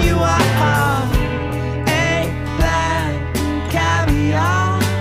You